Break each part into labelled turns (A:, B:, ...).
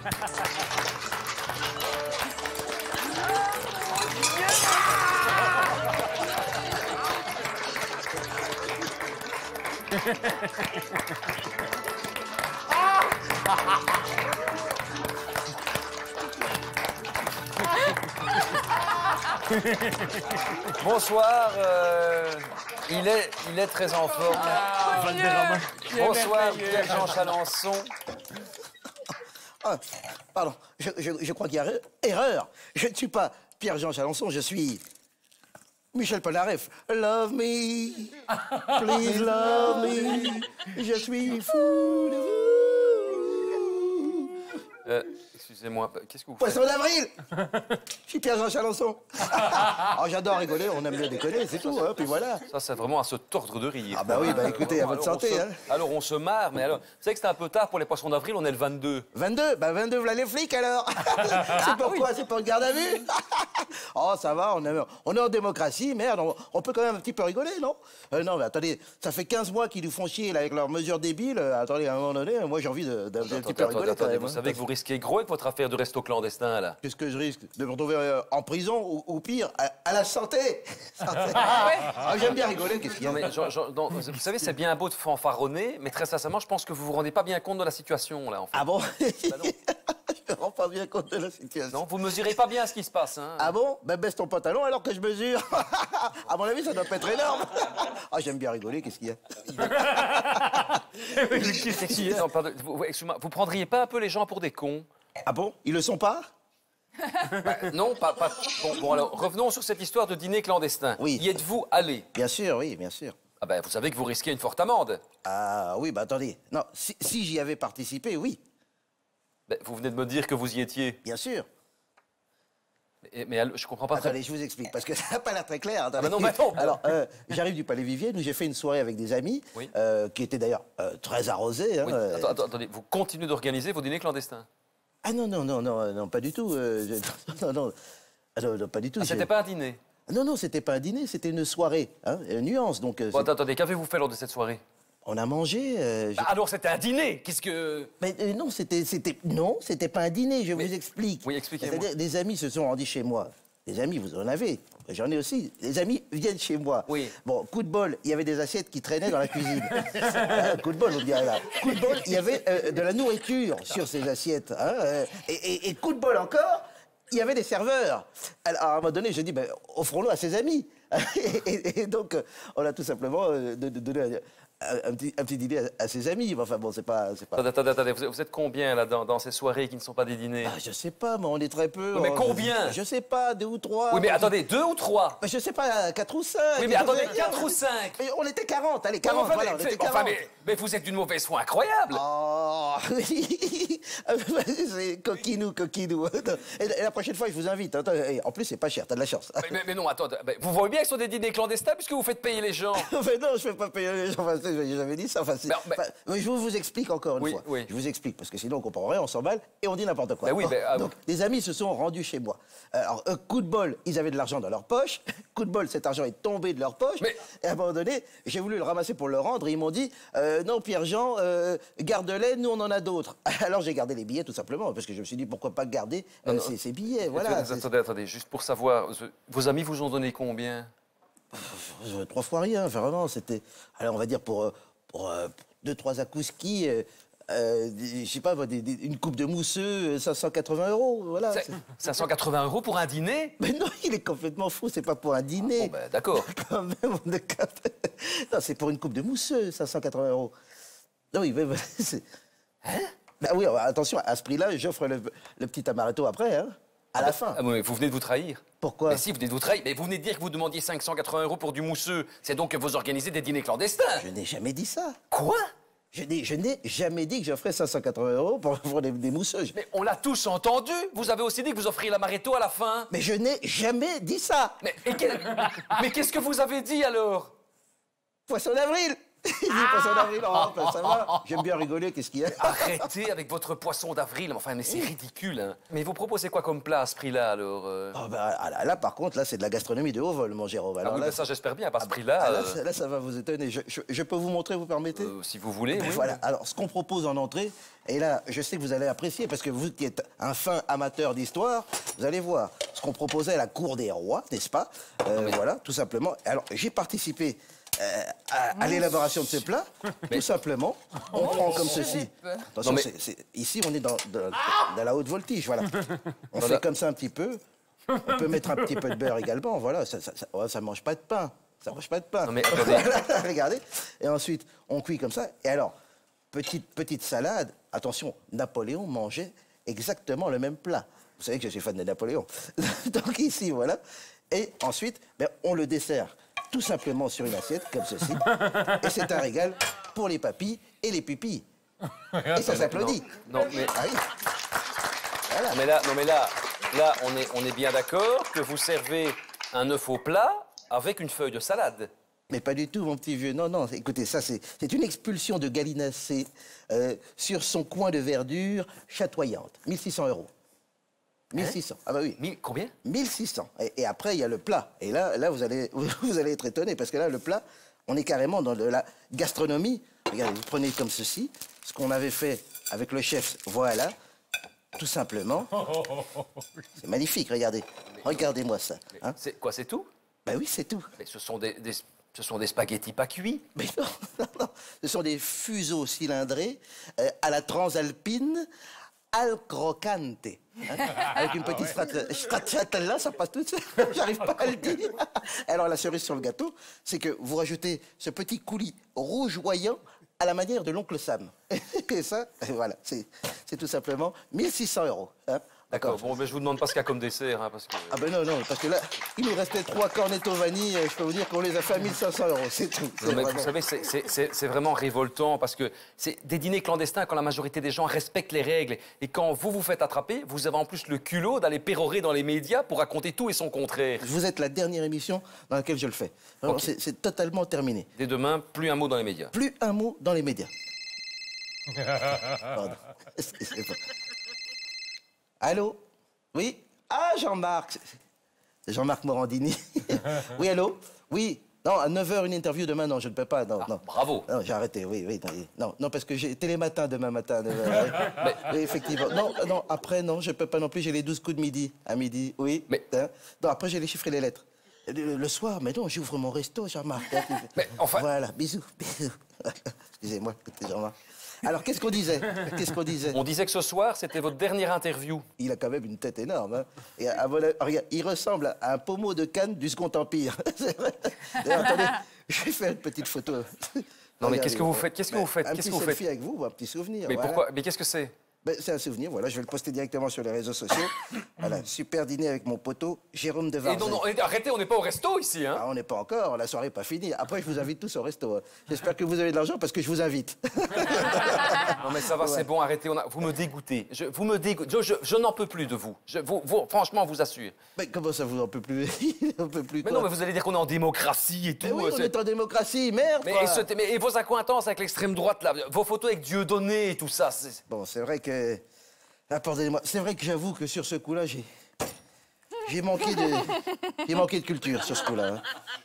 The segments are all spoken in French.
A: Bonsoir, euh, il, est, il est très en forme. Bonsoir, Pierre-Jean Chalençon.
B: Ah, pardon, je, crois qu'il y a er- erreur. Je ne suis pas Pierre-Jean Chalençon, je suis Michel Polnareff. Love me, please love me. Je suis fou de vous.
A: Euh, Excusez-moi, qu'est-ce que vous faites
B: Poisson d'avril Je suis Pierre-Jean Chalençon. oh, J'adore rigoler, on aime bien déconner, c'est tout, hein, puis voilà.
A: Ça, c'est vraiment à se tordre de rire.
B: Ah bah oui, bah écoutez, à votre
A: Alors, on
B: santé.
A: se-
B: Hein.
A: Alors, on se marre, mais alors... Vous savez que c'est un peu tard pour les poissons d'avril, on est le 22.
B: 22, bah 22, voilà les flics alors. c'est pourquoi C'est pour le garde à vue? Oh, ça va, on est, on est en démocratie, merde, on, on peut quand même un petit peu rigoler, non? Euh, Non, mais attendez, ça fait 15 mois qu'ils nous font chier là, avec leurs mesures débiles. Euh, attendez, à un moment donné, moi j'ai envie de- d'un petit peu
A: attendez,
B: rigoler
A: attendez, vous
B: hein.
A: savez que vous risquez gros avec votre affaire de resto clandestin, là.
B: Qu'est-ce que je risque? De me retrouver euh, en prison ou, ou pire, à, à la santé Santé. Ah, J'aime bien rigoler, qu'est-ce qu'il y a?
A: Non, mais Jean- Jean- non, vous savez, c'est bien beau de fanfaronner, mais très sincèrement, je pense que vous vous rendez pas bien compte de la situation, là, en fait.
B: Ah bon?
A: Non.
B: Pas bien compte de la situation.
A: Non, vous mesurez pas bien ce qui se passe, hein.
B: Ah bon? Ben baisse ton pantalon alors que je mesure. à mon avis, ça doit pas être énorme. ah, j'aime bien rigoler, qu'est-ce qu'il y a?
A: Non, pardon, vous, excusez-moi, vous prendriez pas un peu les gens pour des cons?
B: Ah bon? Ils le sont pas?
A: Non, pas, pas- Bon, bon, alors, revenons sur cette histoire de dîner clandestin.
B: Oui.
A: Y êtes-vous allé?
B: Bien sûr, oui, bien sûr.
A: Ah ben, vous savez que vous risquez une forte amende.
B: Ah oui, bah attendez. Non, si, si j'y avais participé, oui,
A: Ben, vous venez de me dire que vous y étiez.
B: bien sûr.
A: Mais, mais je comprends pas très
B: Attendez, je vous explique, parce que ça n'a pas l'air très clair. attendez.
A: bah non, mais non.
B: Alors, euh, j'arrive du Palais Vivier, j'ai fait une soirée avec des amis,
A: Oui.
B: euh, qui étaient d'ailleurs euh, très arrosés. hein,
A: Oui, attends, attends, attendez, vous continuez d'organiser vos dîners clandestins?
B: Ah non, non, non, non, non, pas du tout. je- non, non, Ah, non, non, pas du tout.
A: ah, C'était pas un dîner?
B: Non, non, c'était pas un dîner, c'était une soirée, hein, une nuance. Donc,
A: Bon, attendez, qu'avez-vous fait lors de cette soirée?
B: On a mangé. euh,
A: Bah, Alors, c'était un dîner Qu'est-ce que...
B: Mais euh, non, c'était, c'était, non, c'était pas un dîner. Je vous explique.
A: Oui, expliquez-moi.
B: C'est-à-dire, des amis se sont rendus chez moi. Des amis, vous en avez. J'en ai aussi. Les amis viennent chez moi.
A: Oui.
B: Bon, coup de bol, il y avait des assiettes qui traînaient dans la cuisine. Euh, coup de bol, on dirait là. Coup de bol, il y avait euh, de la nourriture sur ces assiettes. hein, euh, et, et- et coup de bol encore, il y avait des serveurs. Alors, à un moment donné, je dis, ben, offrons-le à ses amis. et, et- donc, on a tout simplement donné un, petit, un petit dîner à, à ses amis. Enfin bon, c'est pas.
A: Attendez, attendez, attendez, vous êtes- combien, là, dans, dans ces soirées qui ne sont pas des dîners?
B: Ah, je sais pas, mais on est très peu.
A: Oui, mais combien?
B: Je sais pas, deux ou trois.
A: Oui, mais attendez, deux ou trois?
B: Je- Je sais pas, quatre ou cinq.
A: Oui, mais attendez, quatre ou cinq?
B: Mais On était 40, allez,
A: Enfin,
B: 40,
A: mais-
B: voilà, on était
A: enfin,
B: 40.
A: mais, mais vous êtes d'une mauvaise foi incroyable
B: Oh, oui. c'est coquinou, coquinou. Et la prochaine fois, je vous invite. Et En plus, c'est pas cher, t'as de la chance.
A: mais, mais- mais non, attends, mais vous voyez bien que ce sont des dîners clandestins puisque vous faites payer les gens.
B: Mais non, je fais pas payer les gens. Jamais dit ça. Enfin,
A: Mais-
B: enfin, mais je vous, explique encore une
A: Oui,
B: fois.
A: oui.
B: Je vous explique, parce que sinon on comprend rien, on s'emballe et on dit n'importe quoi.
A: Oui, mais, ah,
B: Donc, les amis se sont rendus chez moi. Alors, euh, coup de bol, ils avaient de l'argent dans leur poche. Coup de bol, cet argent est tombé de leur poche.
A: Mais-
B: Et à un moment donné, j'ai voulu le ramasser pour le rendre. Et ils m'ont dit euh, Non, Pierre-Jean, euh, garde-les, nous on en a d'autres. Alors j'ai gardé les billets tout simplement, parce que je me suis dit pourquoi pas garder euh, ces, ces billets. Voilà.
A: attendez, attendez, juste pour savoir, vos amis vous ont donné combien?
B: Trois fois rien, enfin, vraiment, c'était. Alors, on va dire pour, euh, pour, euh, pour deux, trois akouskis, euh, euh, je sais pas, moi, des- des- une coupe de mousseux, euh, 580 euros, voilà.
A: C'est-
B: c'est-
A: 580 euros pour un dîner?
B: Mais non, il est complètement fou, c'est pas pour un dîner.
A: Bon, ben, d'accord.
B: Quand même, on est quand même- Non, c'est pour une coupe de mousseux, 580 euros. Non, mais c'est. Hein? Bah oui, attention, à ce prix-là, j'offre le, le petit amaretto après, hein, à la fin.
A: Ah, mais vous venez de vous trahir.
B: Pourquoi
A: Mais si, vous venez de vous trahir. Mais vous venez de dire que vous demandiez 580 euros pour du mousseux. C'est donc que vous organisez des dîners clandestins.
B: Je n'ai jamais dit ça.
A: Quoi?
B: Je n'ai, je n'ai jamais dit que j'offrais 580 euros pour, pour des, des mousseux.
A: Mais on l'a tous entendu. Vous avez aussi dit que vous offriez l'amaretto à la fin.
B: Mais je n'ai jamais dit ça.
A: Mais qu'est-ce que vous avez dit alors?
B: Poisson d'avril Il dit poisson d'avril, oh, ben, ça va. J'aime bien rigoler, qu'est-ce qu'il y a?
A: Arrêtez avec votre poisson d'avril. Enfin, mais c'est ridicule. Hein. Mais vous proposez quoi comme plat à ce prix-là, alors euh?
B: Ah, ben, ah, là, là, par contre, là, c'est de la gastronomie de haut vol, mon Jérôme.
A: Ah
B: Alors
A: oui,
B: là,
A: ben ça, j'espère bien. À ce prix-là,
B: ah, là,
A: euh,
B: ça- là, ça va vous étonner. Je, je- je peux vous montrer, vous permettez?
A: Euh, si vous voulez.
B: Ben
A: oui.
B: Voilà, alors ce qu'on propose en entrée, et là, je sais que vous allez apprécier, parce que vous qui êtes un fin amateur d'histoire, vous allez voir ce qu'on proposait à la cour des rois, n'est-ce pas? Voilà, tout simplement. Alors, j'ai participé euh, à, à l'élaboration de ce plat, tout simplement. On prend comme ceci. Attention, ici, on est dans, dans- dans la haute voltige, voilà. On fait comme ça un petit peu. On peut mettre un petit peu de beurre également, voilà. Ça, ouais, ça mange pas de pain. Ça mange pas de pain.
A: Non, mais attendez.
B: Regardez. Et ensuite, on cuit comme ça. Et alors, petite, petite salade. Attention, Napoléon mangeait exactement le même plat. Vous savez que je suis fan de Napoléon. Donc ici, voilà. Et ensuite, ben, on le dessert tout simplement sur une assiette, comme ceci. Et c'est un régal pour les papilles et les pupilles. Et ça s'applaudit.
A: Non, mais-
B: Ah oui. Voilà.
A: Mais là, non, mais là, là, on est, on est bien d'accord que vous servez un œuf au plat avec une feuille de salade.
B: Mais pas du tout, mon petit vieux. Non, non, écoutez, ça, c'est c'est une expulsion de gallinacé euh, sur son coin de verdure chatoyante. 1600 euros. 1600. Ah bah oui.
A: Mais combien?
B: 1600. Et, et après, il y a le plat. Et là, là vous, allez, vous allez être étonné, parce que là, le plat, on est carrément dans de la gastronomie. Regardez, vous prenez comme ceci, ce qu'on avait fait avec le chef, voilà, tout simplement. C'est magnifique, regardez. Regardez-moi ça. Hein
A: C'est quoi, c'est tout?
B: Ben oui, c'est tout.
A: Mais ce sont des, des- ce sont des spaghettis pas cuits.
B: Mais non, non, non. Ce sont des fuseaux cylindrés euh, à la transalpine al crocante. hein, avec une petite stracci- stracciatella, ça passe tout seul. J'arrive pas à le dire. Alors, la cerise sur le gâteau, c'est que vous rajoutez ce petit coulis rougeoyant à la manière de l'oncle Sam. Et ça, voilà, c'est c'est tout simplement 1600 euros. hein.
A: D'accord. Bon, mais je vous demande pas ce qu'il y a comme dessert, hein, parce que.
B: Ah ben non, non, parce que là, il nous restait trois cornetto vanille, je peux vous dire qu'on les a fait à 1500 euros, c'est tout.
A: Non,
B: C'est
A: mais
B: vraiment-
A: vous savez, c'est- vraiment révoltant parce que c'est des dîners clandestins quand la majorité des gens respectent les règles. Et quand vous vous faites attraper, vous avez en plus le culot d'aller pérorer dans les médias pour raconter tout et son contraire.
B: Vous êtes la dernière émission dans laquelle je le fais. Vraiment,
A: Ok.
B: c'est- C'est totalement terminé.
A: Dès demain, plus un mot dans les médias.
B: Plus un mot dans les médias. Pardon. Allô? Oui? Ah, Jean-Marc Jean-Marc Morandini. oui, allô? Oui Non, à 9h, une interview demain, non, je ne peux pas. Non, non.
A: bravo.
B: Non, j'ai arrêté, oui, oui. Non, non, parce que j'ai télématin demain matin. à 9 heures, oui. Effectivement. Non, non, après, non, je ne peux pas non plus. J'ai les 12 coups de midi, à midi, oui.
A: Mais-
B: Hein? Non, après, j'ai les chiffres et les lettres. Le, le soir, mais non, j'ouvre mon resto, Jean-Marc.
A: Mais enfin-
B: Voilà, bisous, bisous. Excusez-moi, Jean-Marc. Alors, qu'est-ce qu'on disait? Qu'est-ce qu'on disait?
A: On disait que ce soir, c'était votre dernière interview.
B: Il a quand même une tête énorme. Hein. Et à regarde, il ressemble à un pommeau de canne du Second Empire. C'est vrai. D'ailleurs, attendez, je vais faire une petite photo.
A: mais
B: Regardez,
A: qu'est-ce que vous faites? Qu'est-ce que vous faites?
B: Un
A: Qu'est-ce
B: petit
A: que vous faites?
B: avec vous, un petit souvenir.
A: Mais
B: voilà.
A: pourquoi? Mais qu'est-ce que c'est?
B: Ben, C'est un souvenir, voilà, je vais le poster directement sur les réseaux sociaux. voilà, super dîner avec mon poteau, Jérôme de
A: Et
B: Varzay.
A: non, non, arrêtez, on n'est pas au resto ici, hein
B: Ah, on n'est pas encore, la soirée n'est pas finie. Après, je vous invite tous au resto. hein. J'espère que vous avez de l'argent parce que je vous invite.
A: Non mais ça va, c'est bon, arrêtez. on a- Vous me dégoûtez. Je, vous me dégoûtez. Je, je- je n'en peux plus de vous. Je, vous, vous- Franchement, on vous assure.
B: mais comment ça, vous en peut plus? On peut plus
A: Mais non, mais vous allez dire qu'on est en démocratie et tout.
B: Mais oui,
A: euh,
B: on
A: c'est-
B: est en démocratie, merde
A: mais,
B: quoi.
A: et, ce- mais- et vos accointances avec l'extrême droite, là, vos photos avec Dieudonné et tout ça. c'est-
B: Bon, c'est vrai que... Ah, Pardonnez-moi, c'est vrai que j'avoue que sur ce coup-là, j'ai... J'ai manqué de... J'ai manqué de culture sur ce coup-là. hein.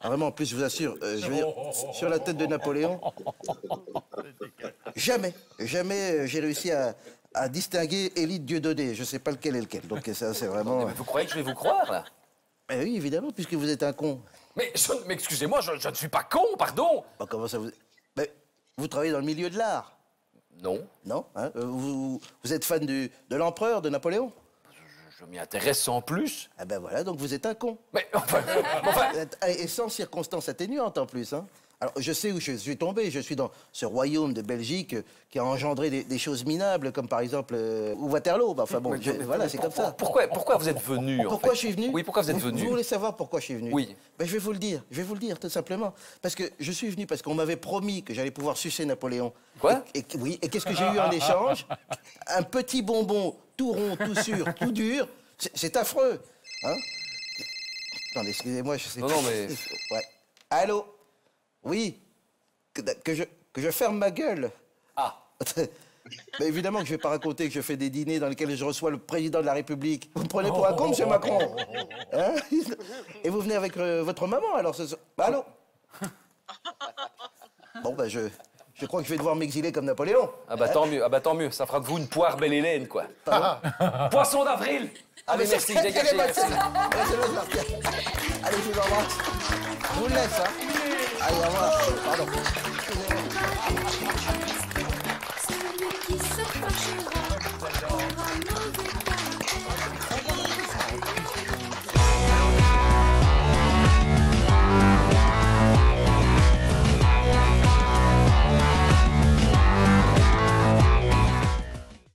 B: Ah, vraiment, en plus, je vous assure, euh, je veux dire, sur la tête de Napoléon, jamais, jamais euh, j'ai réussi à, à distinguer Élite Dieudonné. Je sais pas lequel est lequel. Donc ça, c'est vraiment...
A: Mais vous croyez que je vais vous croire, là?
B: Eh oui, évidemment, puisque vous êtes un con.
A: Mais, je- mais excusez-moi, je, je ne suis pas con, pardon
B: Bah, comment ça vous... Vous travaillez dans le milieu de l'art,
A: Non,
B: non hein? Euh, vous, vous êtes fan du, de l'empereur, de Napoléon?
A: Je, je m'y intéresse sans plus.
B: Ah ben voilà, donc vous êtes un con.
A: Mais enfin, enfin,
B: Et sans circonstances atténuantes en plus. Hein. Alors, je sais où je suis tombé. Je suis dans ce royaume de Belgique euh, qui a engendré des, des choses minables, comme par exemple euh, Waterloo. Bah, enfin bon, je- voilà, c'est comme ça.
A: pourquoi, pourquoi vous êtes venu en
B: Pourquoi
A: fait
B: je suis venu
A: Oui, pourquoi vous êtes venu
B: Vous voulez savoir pourquoi je suis venu
A: Oui.
B: Ben, je vais vous le dire. Je vais vous le dire, tout simplement. Parce que je suis venu parce qu'on m'avait promis que j'allais pouvoir sucer Napoléon.
A: Quoi
B: et, et- Oui. Et qu'est-ce que j'ai eu en échange? Un petit bonbon tout rond, tout sûr, tout dur. C'est- C'est affreux. Hein? Attendez, excusez-moi, je sais
A: Non,
B: pas.
A: non, mais-
B: Ouais. Allô? Oui que, que je, que je ferme ma gueule.
A: Ah,
B: Mais évidemment que je vais pas raconter que je fais des dîners dans lesquels je reçois le président de la République. Vous me prenez pour un con, monsieur Macron Hein Et vous venez avec euh, votre maman, alors ce soir? Bah, Allô? Bon, bah, je, je crois que je vais devoir m'exiler comme Napoléon.
A: ah bah tant mieux, ah bah tant mieux. Ça fera de vous une poire belle Hélène, quoi. Poisson d'avril Allez,
B: mais
A: merci,
B: Marc. Allez, je vous embrasse. Je vous laisse, hein. Allez, au revoir. Pardon.
C: Celui qui se fâchera